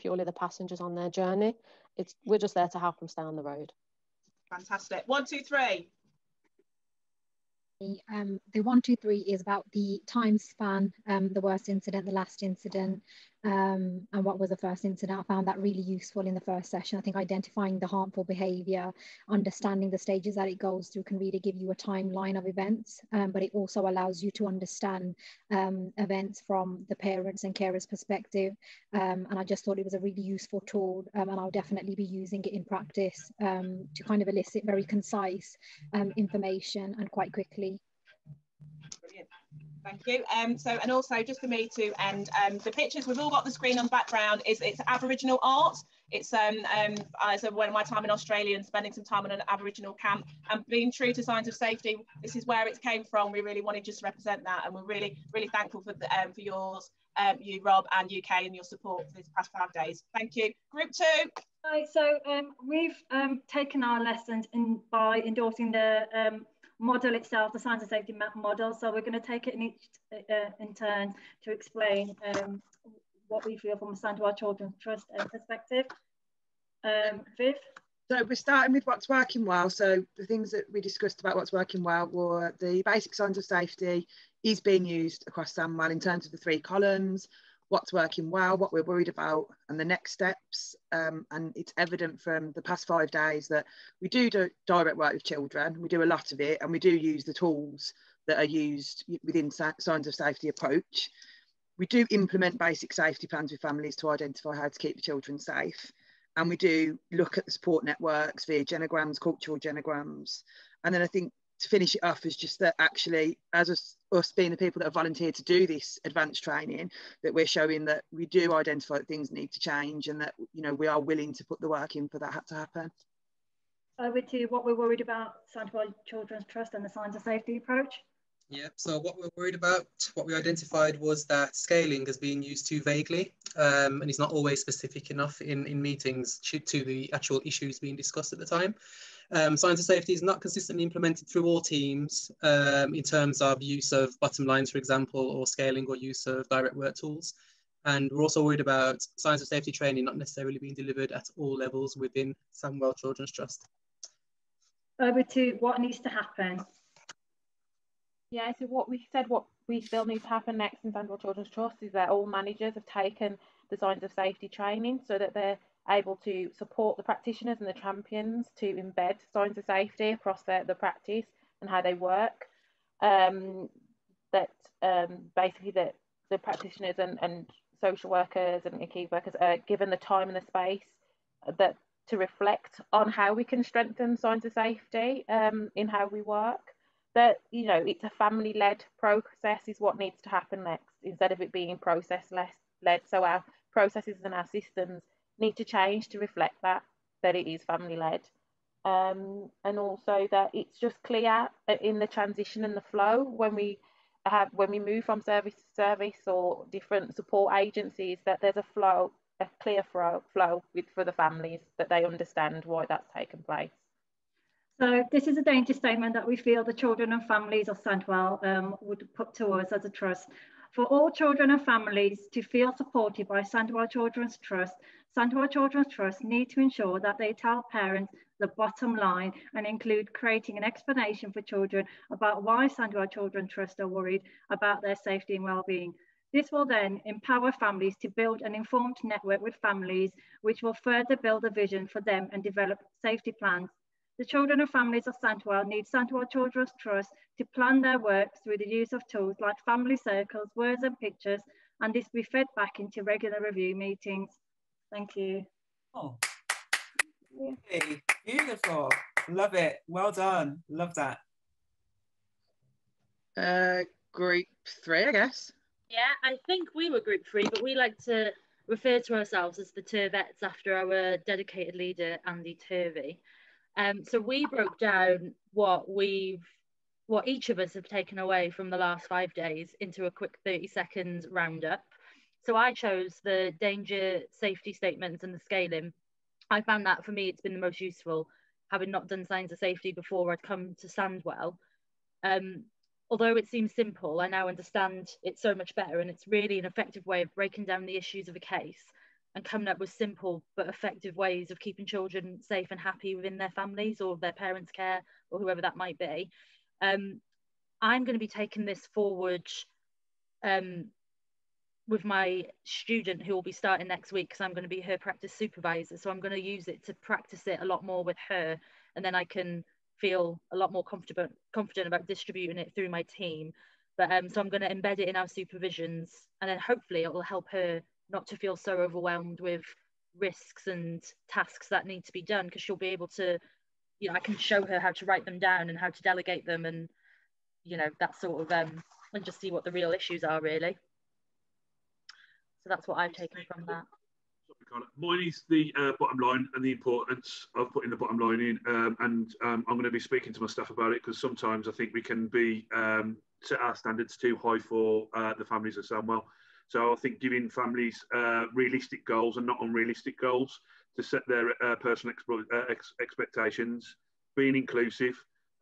purely the passengers on their journey. It's we're just there to help them stay on the road. Fantastic. One, two, three. Um, the one, two, three is about the time span, um, the worst incident, the last incident, um, and what was the first incident. I found that really useful in the first session. I think identifying the harmful behaviour, understanding the stages that it goes through can really give you a timeline of events, um, but it also allows you to understand um, events from the parents and carers perspective. Um, and I just thought it was a really useful tool um, and I'll definitely be using it in practice to kind of elicit very concise information and quite quickly. Thank you. Um, so, and also just for me to end, um, the pictures we've all got the screen on the background is it's Aboriginal art. It's um, um, I so when my time in Australia and spending some time on an Aboriginal camp and being true to signs of safety. This is where it came from. We really wanted just to represent that, and we're really, really thankful for the, um, for yours, um, you Rob and you Kay and your support for these past five days. Thank you. Group two. Hi. So um, we've um, taken our lessons in by endorsing the um, model itself, the signs of safety model. So we're going to take it in each uh, in turn to explain um, what we feel from a Sandwell Children's Trust uh, perspective. Um, Viv? So we're starting with what's working well. So the things that we discussed about what's working well were the basic signs of safety is being used across Sandwell in terms of the three columns, what's working well, what we're worried about, and the next steps. Um, and it's evident from the past five days that we do, do direct work with children. We do a lot of it, and we do use the tools that are used within signs of safety approach. We do implement basic safety plans with families to identify how to keep the children safe. And we do look at the support networks via genograms, cultural genograms. And then I think to finish it off is just that actually, as us, us being the people that have volunteered to do this advanced training, that we're showing that we do identify that things need to change and that you know we are willing to put the work in for that to happen. Over to what we're worried about, Sandwell Children's Trust and the signs of safety approach. Yeah, so what we're worried about, what we identified was that scaling is being used too vaguely um, and it's not always specific enough in, in meetings to, to the actual issues being discussed at the time. Um, signs of safety is not consistently implemented through all teams um, in terms of use of bottom lines, for example, or scaling or use of direct work tools. And we're also worried about signs of safety training not necessarily being delivered at all levels within Sandwell Children's Trust. Over to what needs to happen. Yeah, so what we said, what we still need to happen next in Sandwell Children's Trust is that all managers have taken the signs of safety training so that they're able to support the practitioners and the champions to embed signs of safety across their, the practice and how they work. Um, that um, basically that the practitioners and, and social workers and key workers are given the time and the space that to reflect on how we can strengthen signs of safety um, in how we work. That you know it's a family led process is what needs to happen next instead of it being process led. So our processes and our systems need to change to reflect that that it is family led um, and also that it's just clear in the transition and the flow when we have when we move from service to service or different support agencies that there's a flow a clear flow flow with for the families that they understand why that's taken place so this is a danger statement that we feel the children and families of Sandwell um, would put to us as a trust. For all children and families to feel supported by Sandwell Children's Trust, Sandwell Children's Trust need to ensure that they tell parents the bottom line and include creating an explanation for children about why Sandwell Children's Trust are worried about their safety and well-being. This will then empower families to build an informed network with families, which will further build a vision for them and develop safety plans. The children and families of Sandwell need Sandwell Children's Trust to plan their work through the use of tools like family circles, words and pictures, and this be fed back into regular review meetings. Thank you. Oh, hey, beautiful. Love it. Well done. Love that. Uh, group three, I guess. Yeah, I think we were group three, but we like to refer to ourselves as the Turvettes after our dedicated leader, Andy Turvey. Um, so we broke down what we've what each of us have taken away from the last five days into a quick 30 seconds roundup. So I chose the danger safety statements and the scaling. I found that for me, it's been the most useful, having not done signs of safety before I'd come to Sandwell. Um, although it seems simple, I now understand it so much better, and it's really an effective way of breaking down the issues of a case and coming up with simple but effective ways of keeping children safe and happy within their families or their parents' care or whoever that might be. Um, I'm going to be taking this forward um, with my student who will be starting next week because I'm going to be her practice supervisor. So I'm going to use it to practice it a lot more with her, and then I can feel a lot more comfortable confident about distributing it through my team. But um, so I'm going to embed it in our supervisions, and then hopefully it will help her not to feel so overwhelmed with risks and tasks that need to be done because she'll be able to, you know, I can show her how to write them down and how to delegate them and, you know, that sort of um, and just see what the real issues are really. So that's what I've taken from that. Mine is the uh, bottom line and the importance of putting the bottom line in. Um, and um, I'm going to be speaking to my staff about it because sometimes I think we can be um, set our standards too high for uh, the families of Sandwell. So I think giving families uh, realistic goals and not unrealistic goals to set their uh, personal uh, ex expectations, being inclusive,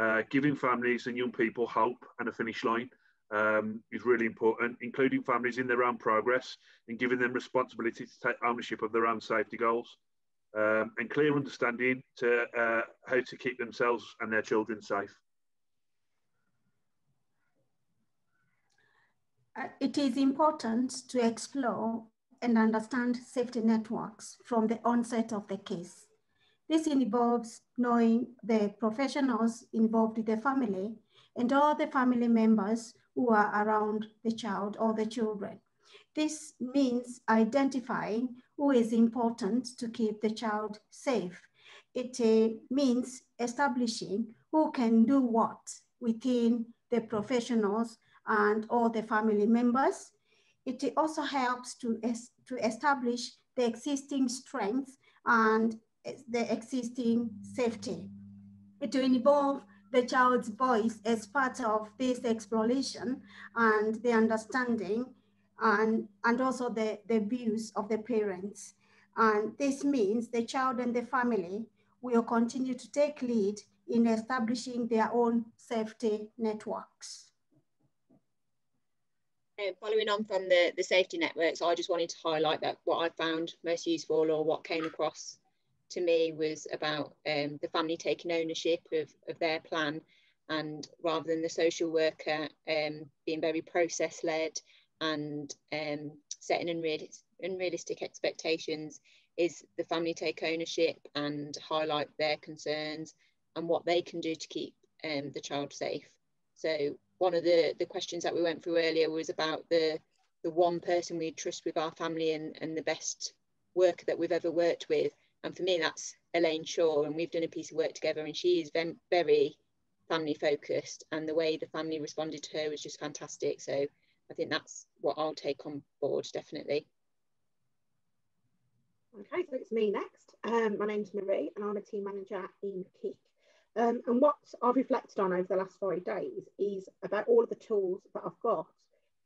uh, giving families and young people hope and a finish line um, is really important, including families in their own progress and giving them responsibility to take ownership of their own safety goals um, and clear understanding to uh, how to keep themselves and their children safe. Uh, it is important to explore and understand safety networks from the onset of the case. This involves knowing the professionals involved with the family and all the family members who are around the child or the children. This means identifying who is important to keep the child safe. It uh, means establishing who can do what within the professionals and all the family members. It also helps to, es to establish the existing strengths and the existing safety. It will involve the child's voice as part of this exploration and the understanding and, and also the, the views of the parents. And this means the child and the family will continue to take lead in establishing their own safety networks. Following on from the, the safety networks, I just wanted to highlight that what I found most useful or what came across to me was about um, the family taking ownership of, of their plan and rather than the social worker um, being very process led and um, setting unreal- unrealistic expectations is the family take ownership and highlight their concerns and what they can do to keep um, the child safe. So one of the, the questions that we went through earlier was about the, the one person we trust with our family and, and the best worker that we've ever worked with. And for me, that's Elaine Shaw, and we've done a piece of work together, and she is very family focused, and the way the family responded to her was just fantastic. So I think that's what I'll take on board, definitely. Okay, so it's me next. Um, my name's Marie, and I'm a team manager in KIC. Um, and what I've reflected on over the last five days is about all of the tools that I've got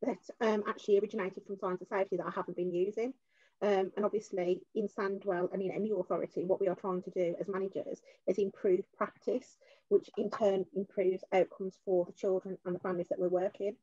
that um, actually originated from Signs of Safety that I haven't been using. Um, and obviously in Sandwell and in any authority, what we are trying to do as managers is improve practice, which in turn improves outcomes for the children and the families that we're working.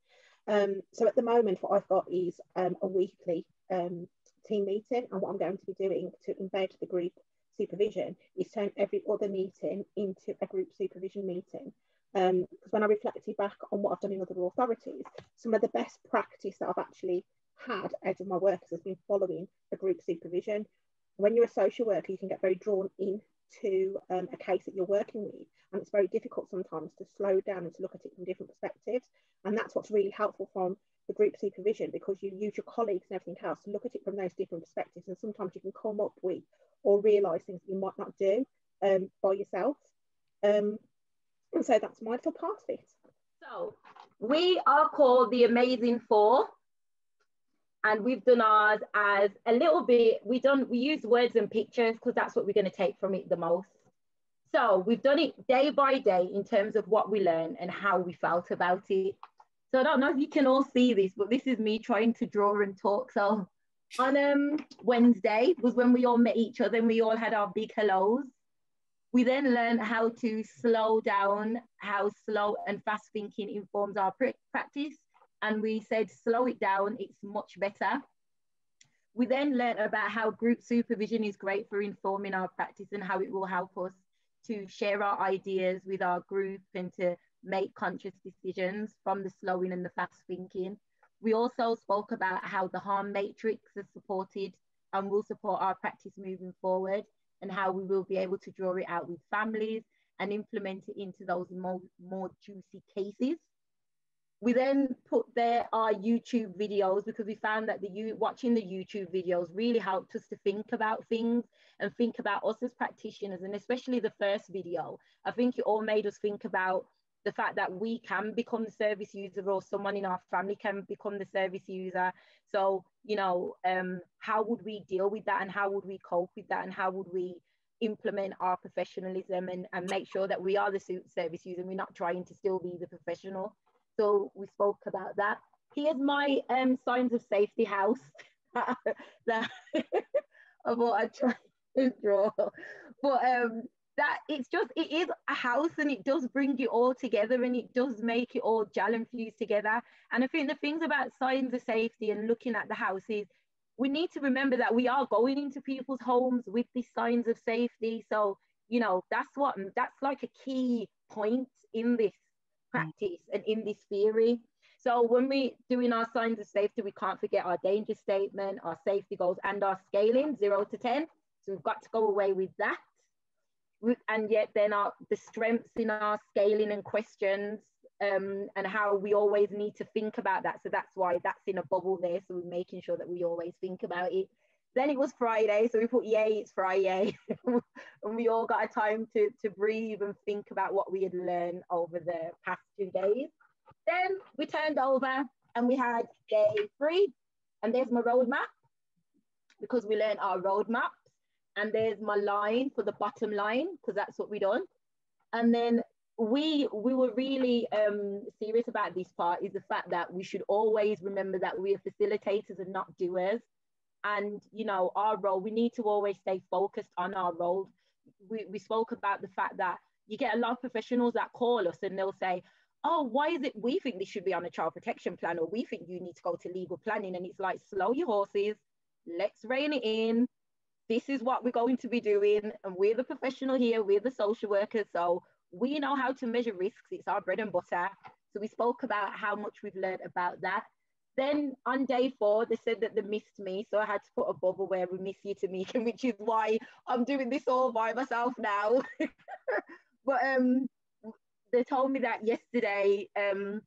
Um, so at the moment, what I've got is um, a weekly um, team meeting, and what I'm going to be doing to embed the group supervision is turn every other meeting into a group supervision meeting. Because um, when I reflected back on what I've done in other authorities, some of the best practice that I've actually had out of my workers has been following a group supervision. When you're a social worker, you can get very drawn into um, a case that you're working with, and it's very difficult sometimes to slow down and to look at it from different perspectives. And that's what's really helpful from the group supervision because you use your colleagues and everything else to look at it from those different perspectives. And sometimes you can come up with or realise things that you might not do um, by yourself. Um, and so that's my little part of it. So we are called the Amazing Four and we've done ours as a little bit we done we use words and pictures because that's what we're going to take from it the most so we've done it day by day in terms of what we learned and how we felt about it so i don't know if you can all see this but this is me trying to draw and talk so on um wednesday was when we all met each other and we all had our big hellos we then learned how to slow down how slow and fast thinking informs our practice and we said, slow it down, it's much better. We then learned about how group supervision is great for informing our practice and how it will help us to share our ideas with our group and to make conscious decisions from the slowing and the fast thinking. We also spoke about how the harm matrix is supported and will support our practice moving forward and how we will be able to draw it out with families and implement it into those more, more juicy cases. We then put there our YouTube videos because we found that the you watching the YouTube videos really helped us to think about things and think about us as practitioners and especially the first video. I think it all made us think about the fact that we can become the service user or someone in our family can become the service user. So, you know, um, how would we deal with that and how would we cope with that and how would we implement our professionalism and, and make sure that we are the service user and we're not trying to still be the professional. So we spoke about that. Here's my um, signs of safety house that of what I try to draw. But um, that it's just it is a house and it does bring you all together and it does make it all gel and fuse together. And i think the things about signs of safety and looking at the house is we need to remember that we are going into people's homes with these signs of safety. So you know that's what that's like a key point in this practice and in this theory. So when we're doing our signs of safety we can't forget our danger statement our safety goals and our scaling zero to 10 so we've got to go away with that and yet then our the strengths in our scaling and questions um, and how we always need to think about that. So that's why that's in a bubble there. So we're making sure that we always think about it. Then it was Friday, so we put yay, it's Friday. and we all got a time to, to breathe and think about what we had learned over the past two days. Then we turned over and we had day three, and there's my roadmap because we learned our roadmap and there's my line for the bottom line because that's what we done. And then we we were really um, serious about this part is the fact that we should always remember that we are facilitators and not doers. And you know our role we need to always stay focused on our role. We, we spoke about the fact that you get a lot of professionals that call us and they'll say oh why is it we think this should be on a child protection plan or we think you need to go to legal planning? And it's like slow your horses. Let's rein it in this is what we're going to be doing. And we're the professional here, we're the social workers. So we know how to measure risks. It's our bread and butter. So we spoke about how much we've learned about that. Then on day four, they said that they missed me. So I had to put a bubble where we miss you, Tamika, which is why I'm doing this all by myself now. but um, they told me that yesterday um,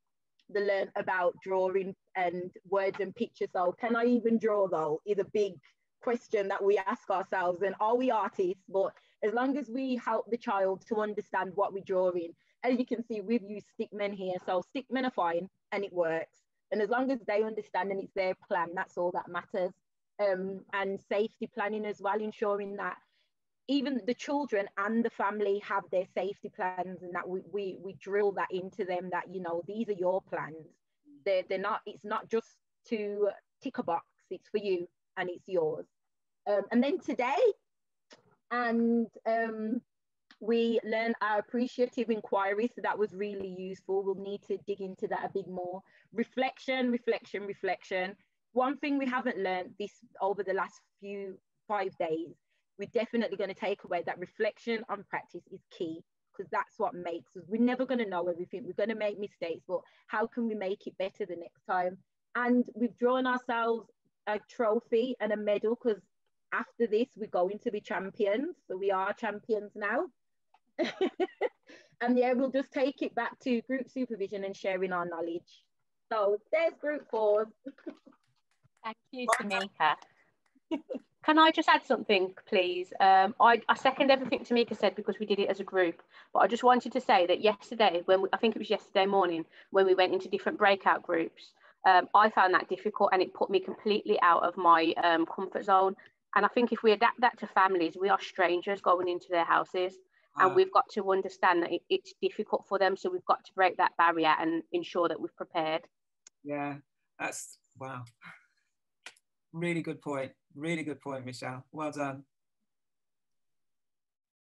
they learned about drawing and words and pictures. So can I even draw though? Is a big question that we ask ourselves and are we artists? But as long as we help the child to understand what we're drawing as you can see we've used stickmen here. So stickmen are fine and it works. And as long as they understand and it's their plan that's all that matters. Um, and safety planning as well ensuring that even the children and the family have their safety plans and that we, we, we drill that into them that you know these are your plans. They're, they're not it's not just to tick a box it's for you and it's yours. Um, and then today, and um, we learned our appreciative inquiry, so that was really useful. We'll need to dig into that a bit more. Reflection, reflection, reflection. One thing we haven't learned this over the last few five days, we're definitely going to take away that reflection on practice is key because that's what makes us. We're never going to know everything. We're going to make mistakes, but how can we make it better the next time? And we've drawn ourselves a trophy and a medal because after this we're going to be champions. So we are champions now. and yeah, we'll just take it back to group supervision and sharing our knowledge. So there's group four. Thank you, Tamika. Can I just add something, please? Um, I, I, second everything Tamika said because we did it as a group, but I just wanted to say that yesterday, when we, I think it was yesterday morning, when we went into different breakout groups, um, I found that difficult and it put me completely out of my um, comfort zone. And I think if we adapt that to families, we are strangers going into their houses and we've got to understand that it, it's difficult for them. So we've got to break that barrier and ensure that we've prepared. Yeah, that's wow. Really good point. Really good point, Michelle. Well done.